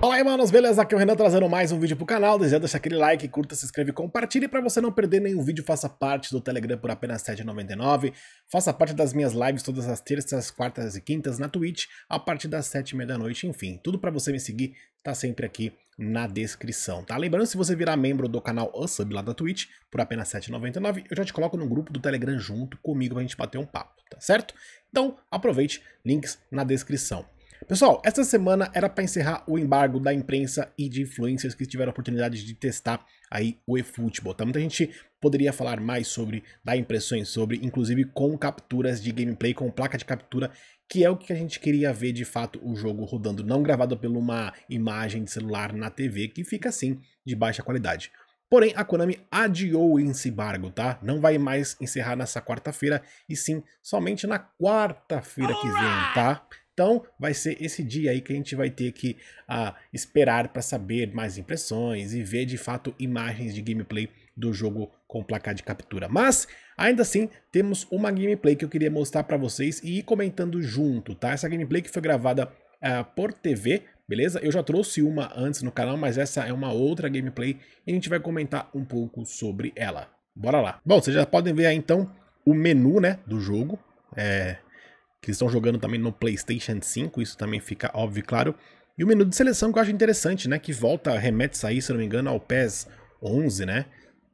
Fala aí, manos, beleza? Aqui é o Renan trazendo mais um vídeo pro canal. Deseja deixar aquele like, curta, se inscreve e compartilhe para você não perder nenhum vídeo. Faça parte do Telegram por apenas R$ 7,99. Faça parte das minhas lives todas as terças, quartas e quintas na Twitch a partir das 7h30 da noite. Enfim, tudo para você me seguir tá sempre aqui na descrição, tá? Lembrando, se você virar membro do canal Unsub lá da Twitch por apenas R$ 7,99, eu já te coloco no grupo do Telegram junto comigo pra gente bater um papo, tá certo? Então, aproveite, links na descrição. Pessoal, esta semana era para encerrar o embargo da imprensa e de influencers que tiveram a oportunidade de testar aí o eFootball. Tá? Muita gente poderia falar mais sobre, dar impressões sobre, inclusive com capturas de gameplay, com placa de captura, que é o que a gente queria ver de fato o jogo rodando, não gravado por uma imagem de celular na TV, que fica assim de baixa qualidade. Porém, a Konami adiou esse embargo, tá? Não vai mais encerrar nessa quarta-feira, e sim somente na quarta-feira que vem, tá? Então, vai ser esse dia aí que a gente vai ter que uh, esperar para saber mais impressões e ver de fato imagens de gameplay do jogo com placa de captura. Mas, ainda assim, temos uma gameplay que eu queria mostrar para vocês e ir comentando junto, tá? Essa gameplay que foi gravada uh, por TV, beleza? Eu já trouxe uma antes no canal, mas essa é uma outra gameplay e a gente vai comentar um pouco sobre ela. Bora lá. Bom, vocês já podem ver aí então o menu, né, do jogo. É, que estão jogando também no PlayStation 5, isso também fica óbvio e claro. E o menu de seleção que eu acho interessante, né? Que volta, remete aí, se não me engano, ao PES 11, né?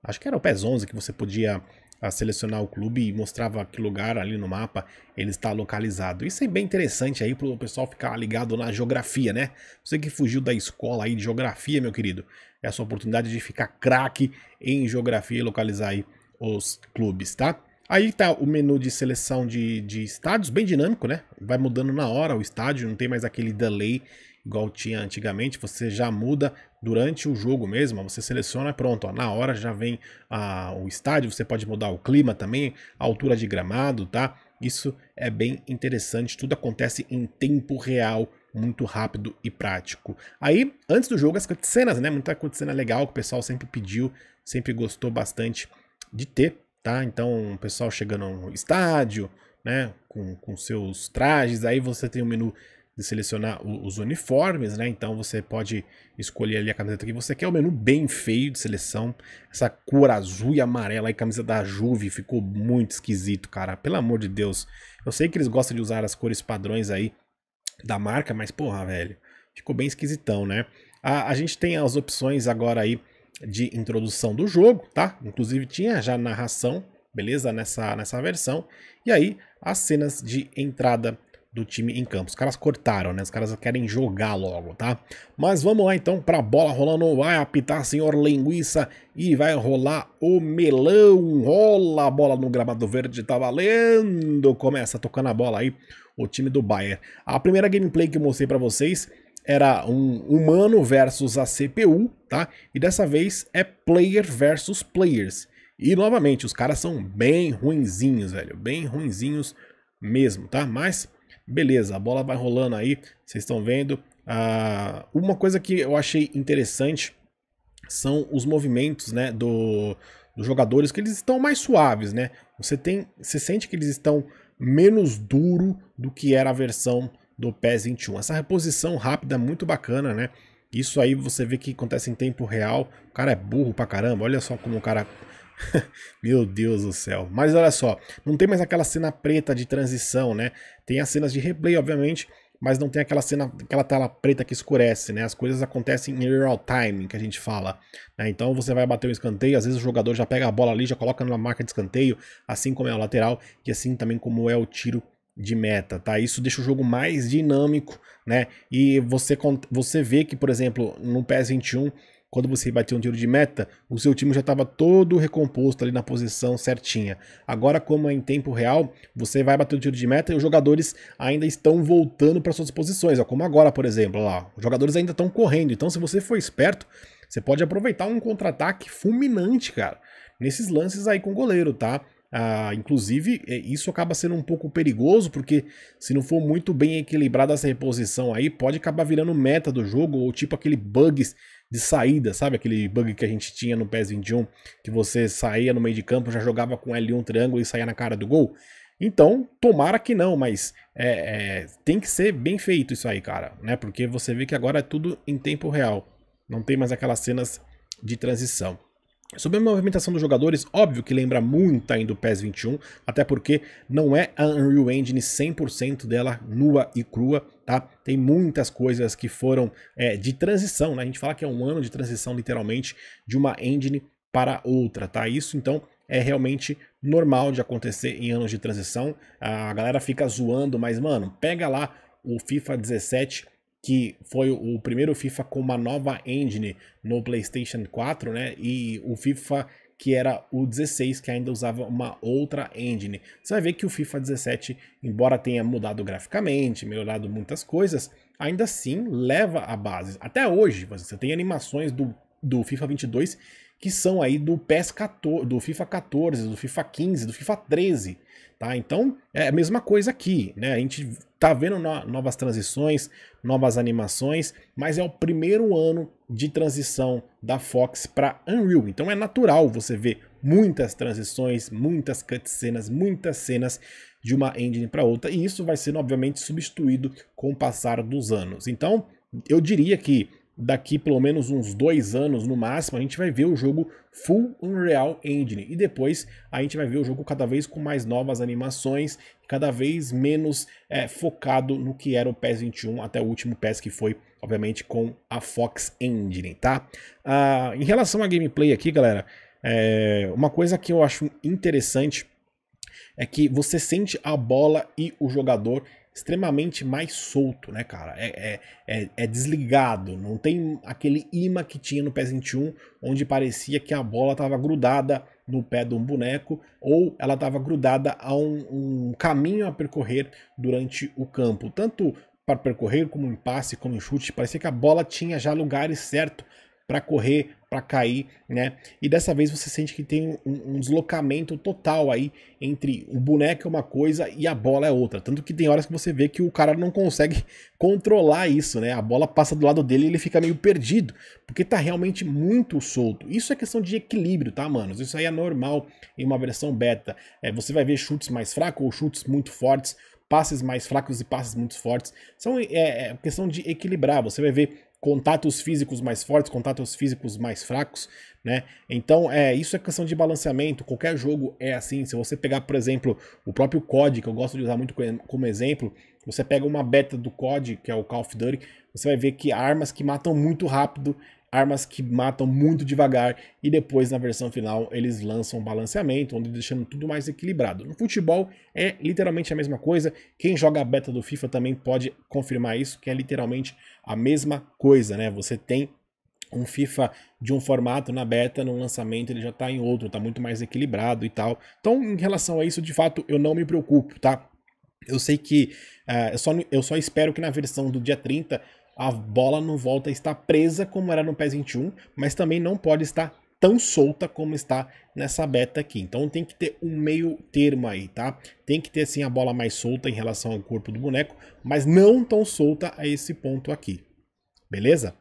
Acho que era o PES 11 que você podia a, ah, selecionar o clube e mostrava que lugar ali no mapa ele está localizado. Isso é bem interessante aí para o pessoal ficar ligado na geografia, né? Você que fugiu da escola aí de geografia, meu querido, é a sua oportunidade de ficar craque em geografia e localizar aí os clubes, tá? Aí tá o menu de seleção de, de estádios, bem dinâmico, né? Vai mudando na hora o estádio, não tem mais aquele delay igual tinha antigamente. Você já muda durante o jogo mesmo, você seleciona pronto, ó, na hora já vem a, o estádio, você pode mudar o clima também, a altura de gramado, tá? Isso é bem interessante, tudo acontece em tempo real, muito rápido e prático. Aí, antes do jogo, as cutscenes, né? Muita cutscena legal que o pessoal sempre pediu, sempre gostou bastante de ter tá? Então, o pessoal chegando no estádio, né, com, com seus trajes, aí você tem o menu de selecionar os uniformes, né? Então você pode escolher ali a camiseta que você quer. O menu bem feio de seleção. Essa cor azul e amarela aí, camisa da Juve, ficou muito esquisito, cara. Pelo amor de Deus. Eu sei que eles gostam de usar as cores padrões aí da marca, mas porra, velho. Ficou bem esquisitão, né? A, a gente tem as opções agora aí de introdução do jogo, tá? Inclusive tinha já narração, beleza? Nessa, nessa versão. E aí, as cenas de entrada do time em campo. Os caras cortaram, né? Os caras querem jogar logo, tá? Mas vamos lá então para a bola rolando. Vai apitar senhor linguiça e vai rolar o melão. Rola a bola no gramado verde, tá valendo. Começa tocando a bola aí o time do Bayern. A primeira gameplay que eu mostrei para vocês era um humano versus a CPU, tá? E dessa vez é player versus players. E novamente, os caras são bem ruinzinhos, velho, bem ruinzinhos mesmo, tá? Mas beleza, a bola vai rolando aí, vocês estão vendo. Ah, uma coisa que eu achei interessante são os movimentos, né, do, dos jogadores que eles estão mais suaves, né? Você tem, você sente que eles estão menos duro do que era a versão do PES 21. Essa reposição rápida muito bacana, né? Isso aí você vê que acontece em tempo real. O cara é burro pra caramba. Olha só como o cara. Meu Deus do céu. Mas olha só, não tem mais aquela cena preta de transição, né? Tem as cenas de replay, obviamente, mas não tem aquela cena, aquela tela preta que escurece, né? As coisas acontecem em real time, que a gente fala. Né? Então você vai bater um escanteio, às vezes o jogador já pega a bola ali, já coloca numa marca de escanteio, assim como é o lateral, e assim também como é o tiro de meta, tá? Isso deixa o jogo mais dinâmico, né? E você, você vê que, por exemplo, no PES 21, quando você bater um tiro de meta, o seu time já estava todo recomposto ali na posição certinha. Agora, como é em tempo real, você vai bater um tiro de meta e os jogadores ainda estão voltando para suas posições, ó, como agora, por exemplo, lá. Os jogadores ainda estão correndo, então se você for esperto, você pode aproveitar um contra-ataque fulminante, cara, nesses lances aí com o goleiro, tá? Ah, inclusive, é, isso acaba sendo um pouco perigoso, porque se não for muito bem equilibrada essa reposição aí, pode acabar virando meta do jogo, ou tipo aquele bugs de saída, sabe? Aquele bug que a gente tinha no PES 21, que você saía no meio de campo, já jogava com L1 triângulo e saía na cara do gol. Então, tomara que não, mas é, é, tem que ser bem feito isso aí, cara, né? Porque você vê que agora é tudo em tempo real. Não tem mais aquelas cenas de transição. Sobre a movimentação dos jogadores, óbvio que lembra muito ainda o PES 21, até porque não é a Unreal Engine 100% dela nua e crua, tá? Tem muitas coisas que foram é, de transição, né? A gente fala que é um ano de transição, literalmente, de uma engine para outra, tá? Isso, então, é realmente normal de acontecer em anos de transição. A galera fica zoando, mas, mano, pega lá o FIFA 17 que foi o primeiro FIFA com uma nova engine no PlayStation 4, né? E o FIFA que era o 16, que ainda usava uma outra engine. Você vai ver que o FIFA 17, embora tenha mudado graficamente, melhorado muitas coisas, ainda assim leva a base. Até hoje, você tem animações do, do FIFA 22 que são aí do PES 14, do FIFA 14, do FIFA 15, do FIFA 13. Tá? Então é a mesma coisa aqui, né? A gente tá vendo no, novas transições, novas animações, mas é o primeiro ano de transição da Fox para Unreal. Então é natural você ver muitas transições, muitas cutscenes, muitas cenas de uma engine para outra, e isso vai ser obviamente substituído com o passar dos anos. Então, eu diria que daqui pelo menos uns dois anos no máximo, a gente vai ver o jogo full Unreal Engine. E depois a gente vai ver o jogo cada vez com mais novas animações, cada vez menos é, focado no que era o PES 21 até o último PES que foi, obviamente, com a Fox Engine, tá? Ah, em relação a gameplay aqui, galera, é, uma coisa que eu acho interessante é que você sente a bola e o jogador extremamente mais solto, né, cara? É, é, é, é, desligado, não tem aquele imã que tinha no PES 21, onde parecia que a bola estava grudada no pé de um boneco ou ela estava grudada a um, um, caminho a percorrer durante o campo. Tanto para percorrer como em passe, como em chute, parecia que a bola tinha já lugares certos para correr, para cair, né? E dessa vez você sente que tem um, um, deslocamento total aí entre o boneco é uma coisa e a bola é outra. Tanto que tem horas que você vê que o cara não consegue controlar isso, né? A bola passa do lado dele e ele fica meio perdido, porque tá realmente muito solto. Isso é questão de equilíbrio, tá, manos? Isso aí é normal em uma versão beta. É, você vai ver chutes mais fracos ou chutes muito fortes passes mais fracos e passes muito fortes. São é, é, questão de equilibrar. Você vai ver contatos físicos mais fortes, contatos físicos mais fracos, né? Então, é, isso é questão de balanceamento. Qualquer jogo é assim. Se você pegar, por exemplo, o próprio COD, que eu gosto de usar muito como exemplo, você pega uma beta do COD, que é o Call of Duty, você vai ver que armas que matam muito rápido armas que matam muito devagar e depois na versão final eles lançam um balanceamento, onde deixando tudo mais equilibrado. No futebol é literalmente a mesma coisa. Quem joga a beta do FIFA também pode confirmar isso, que é literalmente a mesma coisa, né? Você tem um FIFA de um formato na beta, no lançamento ele já está em outro, está muito mais equilibrado e tal. Então, em relação a isso, de fato, eu não me preocupo, tá? Eu sei que uh, eu, só, eu só espero que na versão do dia 30 a bola não volta a estar presa como era no PES 21, mas também não pode estar tão solta como está nessa beta aqui. Então tem que ter um meio termo aí, tá? Tem que ter assim a bola mais solta em relação ao corpo do boneco, mas não tão solta a esse ponto aqui. Beleza?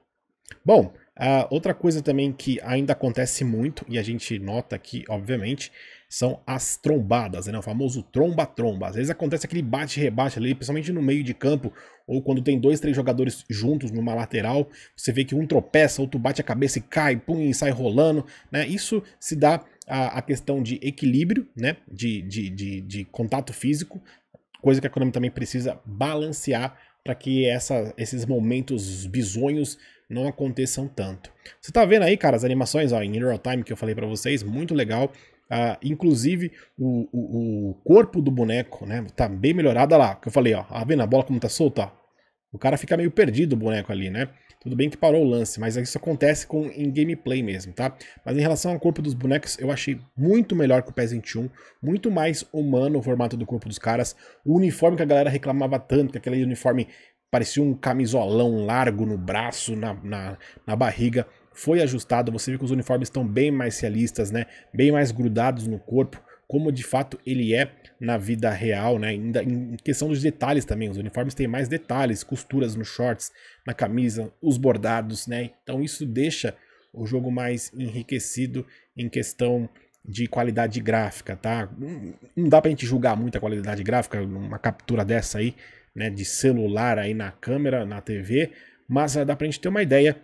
Bom, Uh, outra coisa também que ainda acontece muito, e a gente nota aqui, obviamente, são as trombadas, né? O famoso tromba-tromba. Às vezes acontece aquele bate-rebate ali, principalmente no meio de campo, ou quando tem dois, três jogadores juntos numa lateral, você vê que um tropeça, outro bate a cabeça e cai, pum, e sai rolando, né? Isso se dá a, a questão de equilíbrio, né? De, de, de, de contato físico, coisa que a Konami também precisa balancear para que essa, esses momentos bizonhos não aconteçam tanto. Você tá vendo aí, cara, as animações ó, em real time que eu falei para vocês, muito legal. Uh, inclusive o, o, o, corpo do boneco, né, tá bem melhorado, olha lá, que eu falei, ó, tá vendo a bola como tá solta? O cara fica meio perdido o boneco ali, né? Tudo bem que parou o lance, mas isso acontece com em gameplay mesmo, tá? Mas em relação ao corpo dos bonecos, eu achei muito melhor que o PES 21, muito mais humano o formato do corpo dos caras. O uniforme que a galera reclamava tanto, que aquele uniforme parecia um camisolão largo no braço, na, na, na barriga, foi ajustado. Você vê que os uniformes estão bem mais realistas, né? Bem mais grudados no corpo, como de fato ele é na vida real, né? Em questão dos detalhes também, os uniformes têm mais detalhes, costuras nos shorts, na camisa, os bordados, né? Então isso deixa o jogo mais enriquecido em questão de qualidade gráfica, tá? Não dá pra gente julgar muito a qualidade gráfica, uma captura dessa aí, né, de celular aí na câmera, na TV, mas dá pra gente ter uma ideia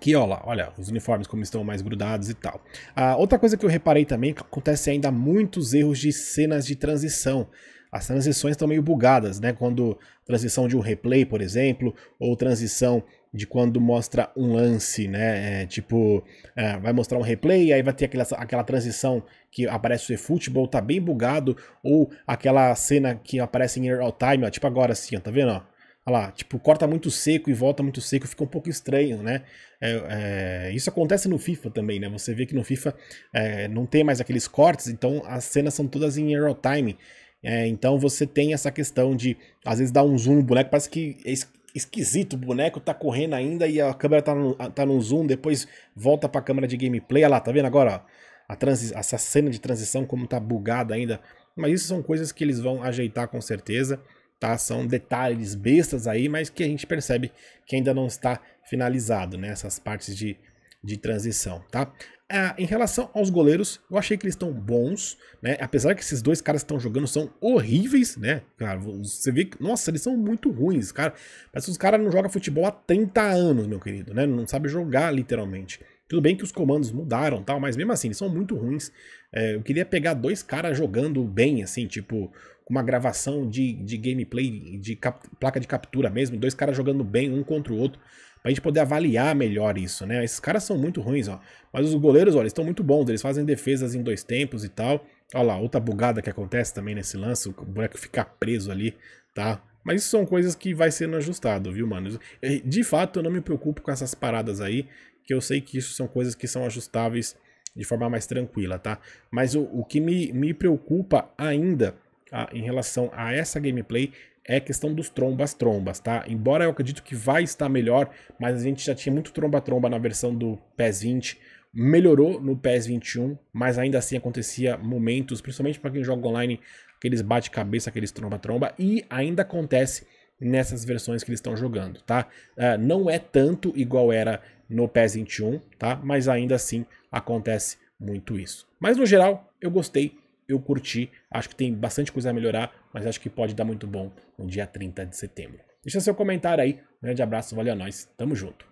que, olha olha, os uniformes como estão mais grudados e tal. Ah, outra coisa que eu reparei também, que acontece ainda muitos erros de cenas de transição. As transições estão meio bugadas, né? Quando transição de um replay, por exemplo, ou transição de quando mostra um lance, né? É, tipo, é, vai mostrar um replay, aí vai ter aquela, aquela transição que aparece o eFootball, tá bem bugado, ou aquela cena que aparece em real time, ó, tipo agora assim, ó, tá vendo? Ó? Olha lá, tipo, corta muito seco e volta muito seco, fica um pouco estranho, né? É, é, isso acontece no FIFA também, né? Você vê que no FIFA é, não tem mais aqueles cortes, então as cenas são todas em real time. É, então você tem essa questão de, às vezes, dar um zoom no boneco, parece que é esquisito, o boneco tá correndo ainda e a câmera tá no, tá no zoom, depois volta pra câmera de gameplay, olha lá, tá vendo agora, a transi essa cena de transição como tá bugada ainda, mas isso são coisas que eles vão ajeitar com certeza, tá, são detalhes bestas aí, mas que a gente percebe que ainda não está finalizado, né, essas partes de, de transição, tá? É, em relação aos goleiros, eu achei que eles estão bons, né? Apesar que esses dois caras que estão jogando são horríveis, né? Cara, você vê que, nossa, eles são muito ruins, cara. Parece que os caras não jogam futebol há 30 anos, meu querido, né? Não sabe jogar, literalmente. Tudo bem que os comandos mudaram tal, mas mesmo assim, eles são muito ruins. É, eu queria pegar dois caras jogando bem, assim, tipo, uma gravação de, de gameplay, de cap, placa de captura mesmo, dois caras jogando bem um contra o outro pra gente poder avaliar melhor isso, né? Esses caras são muito ruins, ó. Mas os goleiros, olha, estão muito bons, eles fazem defesas em dois tempos e tal. Olha lá, outra bugada que acontece também nesse lance, o boneco ficar preso ali, tá? Mas isso são coisas que vai sendo ajustado, viu, mano? De fato, eu não me preocupo com essas paradas aí, que eu sei que isso são coisas que são ajustáveis de forma mais tranquila, tá? Mas o, o que me, me preocupa ainda ah, em relação a essa gameplay é questão dos trombas-trombas, tá? Embora eu acredito que vai estar melhor, mas a gente já tinha muito tromba-tromba na versão do PES 20, melhorou no PES 21, mas ainda assim acontecia momentos, principalmente para quem joga online, aqueles bate-cabeça, aqueles tromba-tromba, e ainda acontece nessas versões que eles estão jogando, tá? Uh, não é tanto igual era no PES 21, tá? Mas ainda assim acontece muito isso. Mas no geral, eu gostei eu curti, acho que tem bastante coisa a melhorar, mas acho que pode dar muito bom no dia 30 de setembro. Deixa seu comentário aí, um grande abraço, valeu a nós, tamo junto.